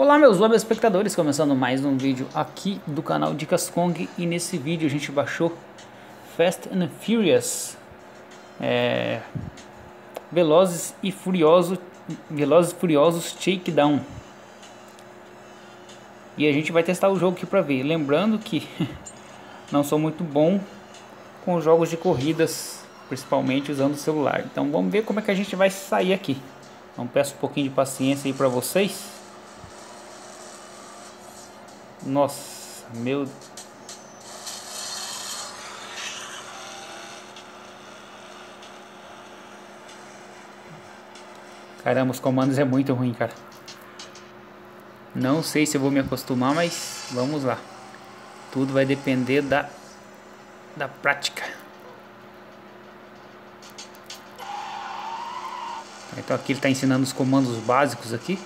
Olá meus web espectadores, começando mais um vídeo aqui do canal Dicas Kong e nesse vídeo a gente baixou Fast and Furious é, Velozes e Furiosos Velozes e Furiosos Shakedown. E a gente vai testar o jogo aqui pra ver, lembrando que não sou muito bom com jogos de corridas, principalmente usando o celular, então vamos ver como é que a gente vai sair aqui. Então peço um pouquinho de paciência aí pra vocês nossa, meu Caramba, os comandos é muito ruim, cara. Não sei se eu vou me acostumar, mas vamos lá. Tudo vai depender da da prática. Então aqui ele está ensinando os comandos básicos aqui.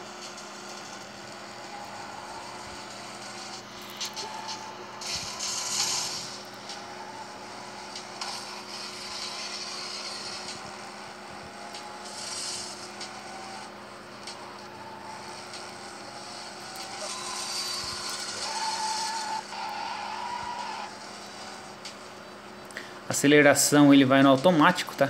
Aceleração ele vai no automático, tá?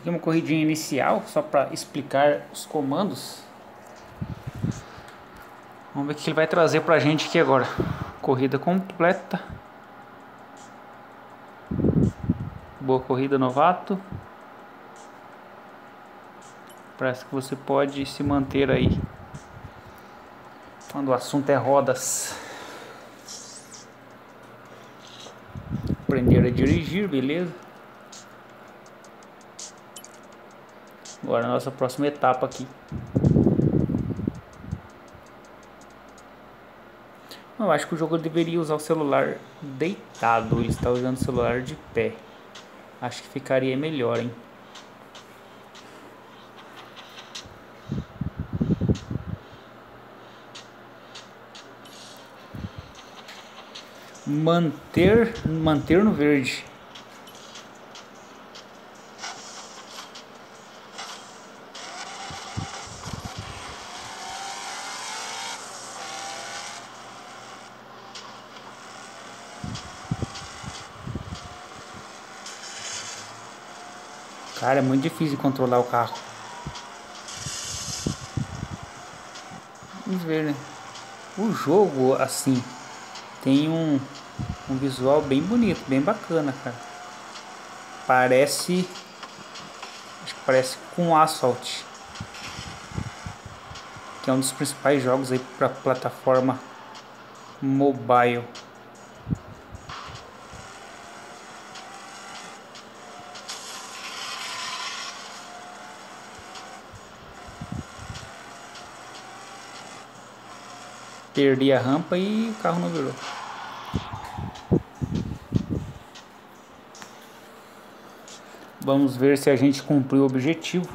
Aqui uma corridinha inicial, só para explicar os comandos. Vamos ver o que ele vai trazer para a gente aqui agora. Corrida completa. Boa corrida, novato. Parece que você pode se manter aí. Quando o assunto é rodas. Aprender a dirigir, beleza? Agora nossa próxima etapa aqui. Eu acho que o jogo deveria usar o celular deitado. Ele está usando o celular de pé. Acho que ficaria melhor, hein? Manter, manter no verde. Cara, é muito difícil controlar o carro. Vamos ver, né? O jogo, assim, tem um, um visual bem bonito, bem bacana, cara. Parece... Acho que parece com Asphalt. Que é um dos principais jogos aí para plataforma mobile. Perdi a rampa e o carro não virou. Vamos ver se a gente cumpriu o objetivo.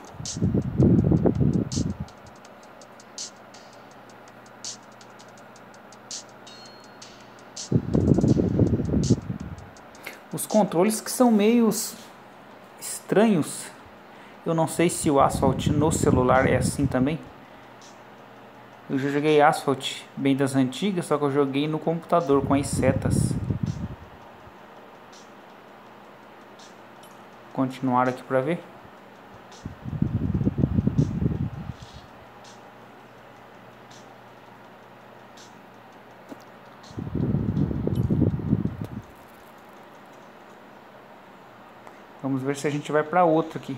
Os controles que são meio estranhos. Eu não sei se o Asphalt no celular é assim também. Eu já joguei Asphalt bem das antigas, só que eu joguei no computador com as setas. Continuar aqui para ver. Vamos ver se a gente vai para outro aqui.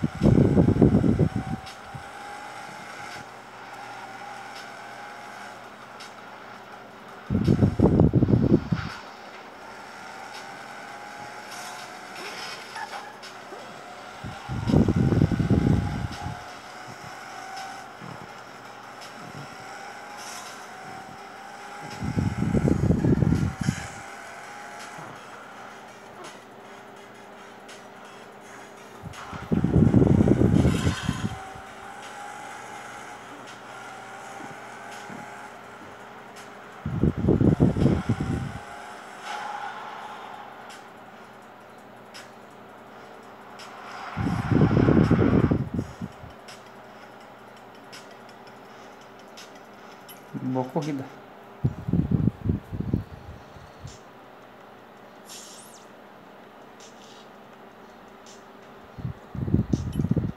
corrida.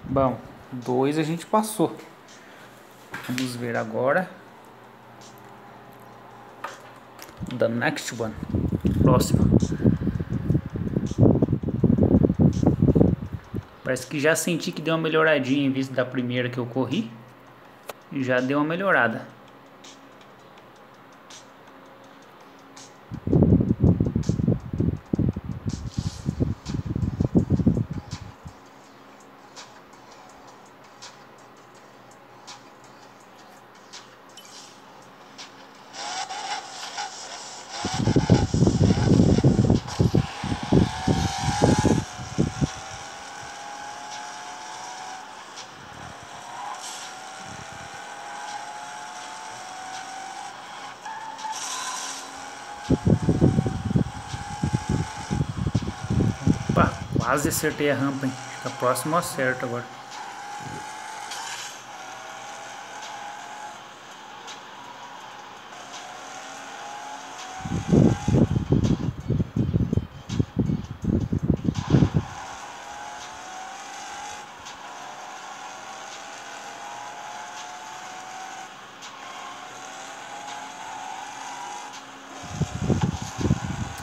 Bom, dois a gente passou. Vamos ver agora. The next one. Próxima. Parece que já senti que deu uma melhoradinha em vista da primeira que eu corri. Já deu uma melhorada. Quase acertei a rampa, hein? A próxima eu acerto agora.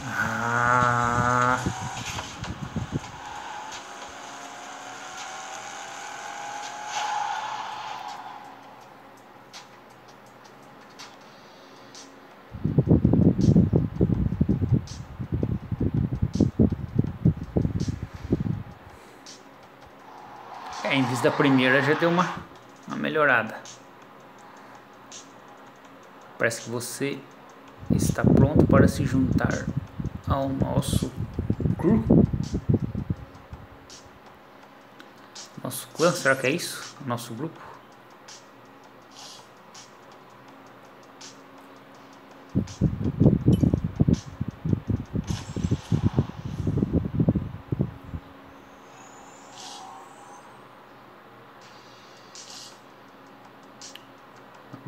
Ah, Vez da primeira já deu uma, uma melhorada. Parece que você está pronto para se juntar ao nosso crew. Nosso clã, será que é isso? Nosso grupo?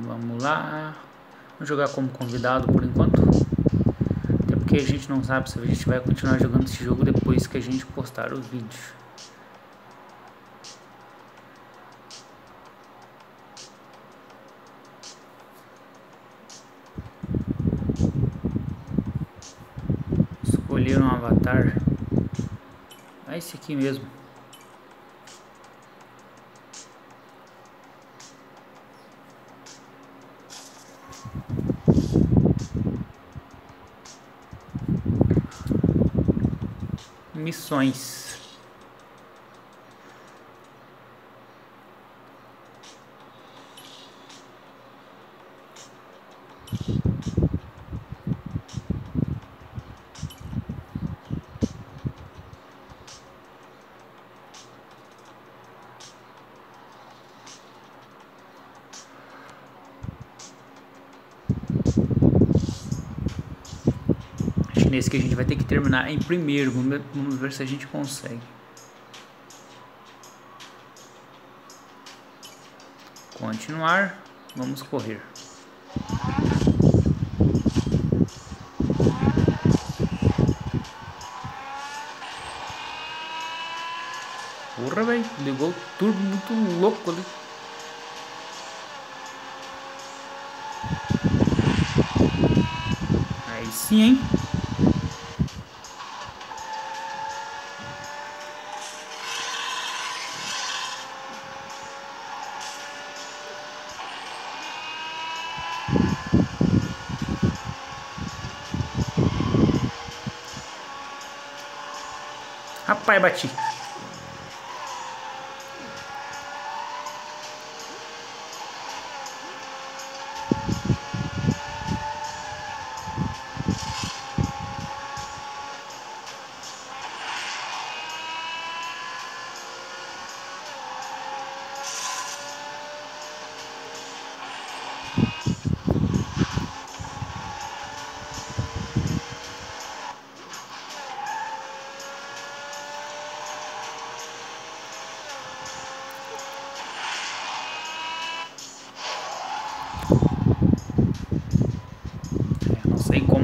Vamos lá. Vou jogar como convidado por enquanto. Até porque a gente não sabe se a gente vai continuar jogando esse jogo depois que a gente postar o vídeo. Escolher um avatar. É esse aqui mesmo. Missões. Nesse que a gente vai ter que terminar em primeiro. Vamos ver, se a gente consegue. Continuar. Vamos correr. Porra, velho. Ligou o turbo muito louco ali. Aí sim, hein? Rapaz, bati.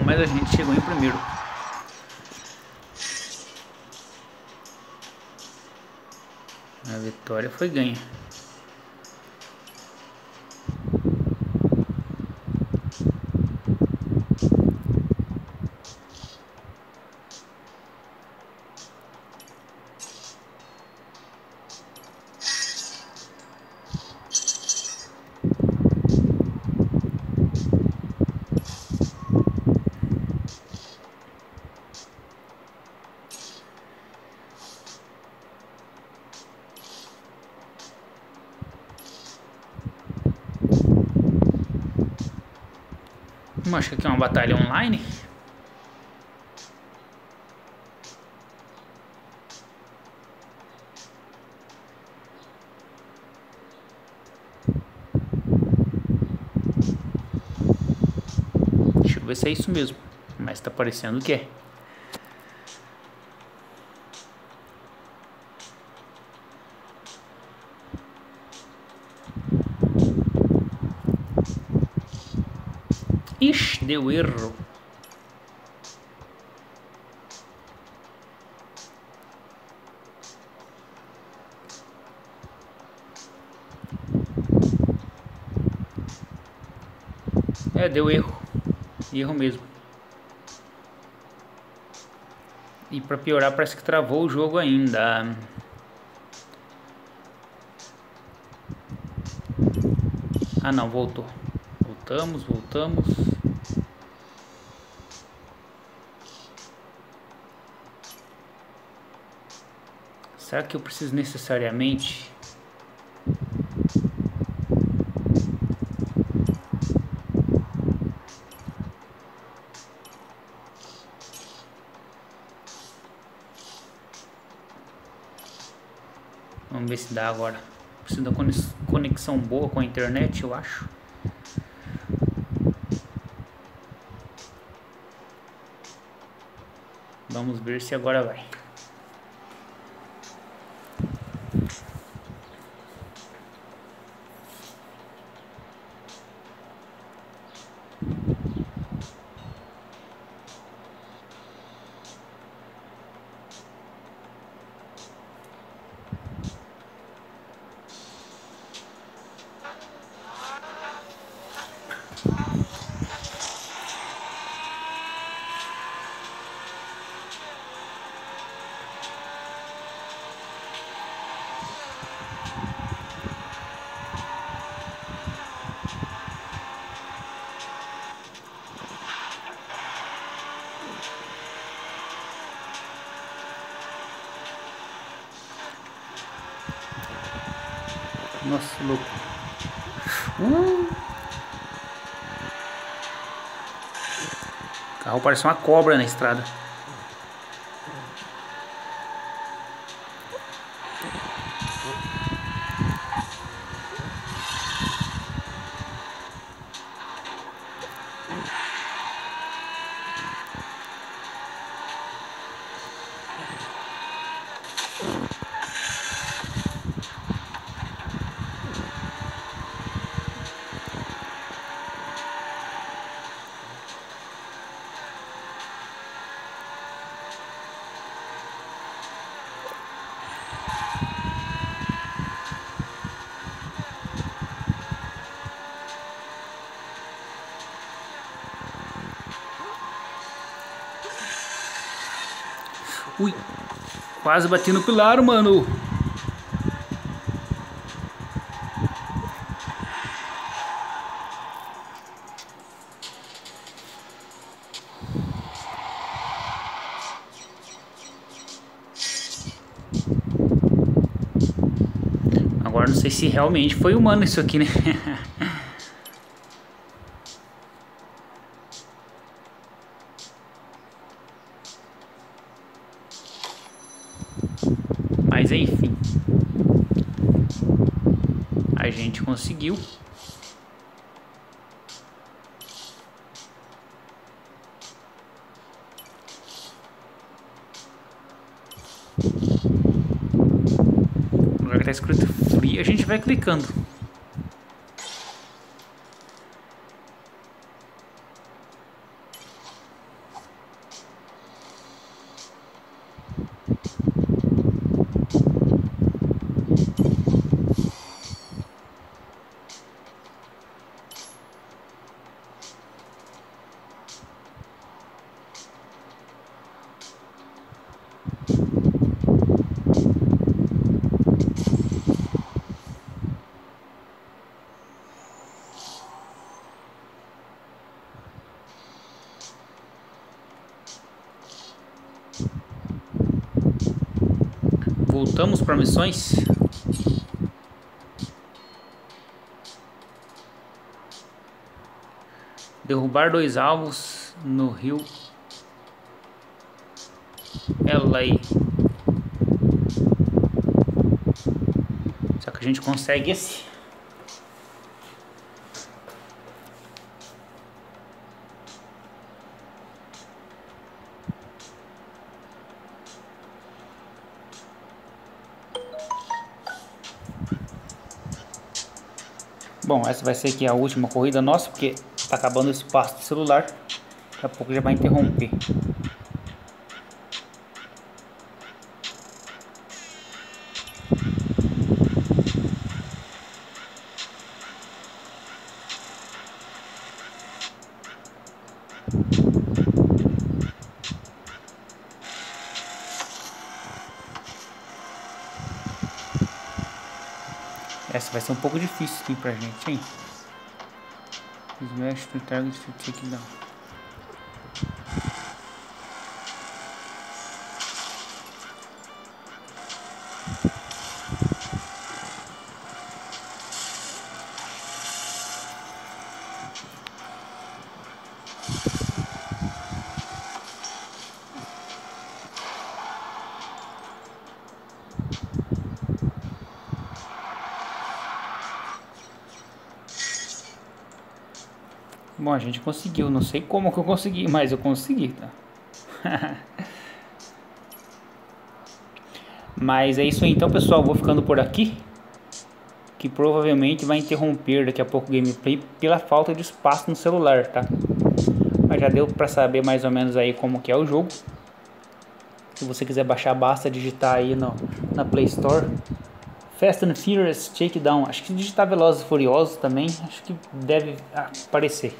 Mas a gente chegou em primeiro. A vitória foi ganha. Acho que aqui é uma batalha online. Deixa eu ver se é isso mesmo. Mas tá parecendo que é. Deu erro. É, deu erro. Erro mesmo. E pra piorar parece que travou o jogo ainda. Ah não, voltou. Voltamos, voltamos. Será que eu preciso necessariamente Vamos ver se dá agora. Preciso da conexão boa com a internet, eu acho. Vamos ver se agora vai. Nossa, louco. Uh. O carro parece uma cobra na estrada. Ui, quase bati no pilar, mano. Agora não sei se realmente foi humano isso aqui, né? Mas enfim. A gente conseguiu. Lugar que está escrito free, a gente vai clicando. Voltamos para missões. Derrubar dois alvos no rio LA. Só que a gente consegue esse. Bom, essa vai ser aqui a última corrida nossa, porque está acabando o espaço do celular. Daqui a pouco já vai interromper. Essa vai ser um pouco difícil aqui pra gente, hein? Smash to target to take down. Bom, a gente conseguiu. Não sei como que eu consegui, mas eu consegui, tá? mas é isso aí então, pessoal. Vou ficando por aqui. Que provavelmente vai interromper daqui a pouco o gameplay pela falta de espaço no celular, tá? Mas já deu pra saber mais ou menos aí como que é o jogo. Se você quiser baixar, basta digitar aí no, na Play Store. Fast and Furious Shakedown. Acho que digitar Velozes e Furiosos também. Acho que deve aparecer.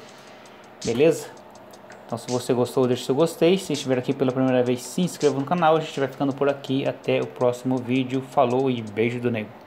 Beleza? Então se você gostou, deixe seu gostei. Se estiver aqui pela primeira vez, se inscreva no canal. A gente vai ficando por aqui. Até o próximo vídeo. Falou e beijo do nego.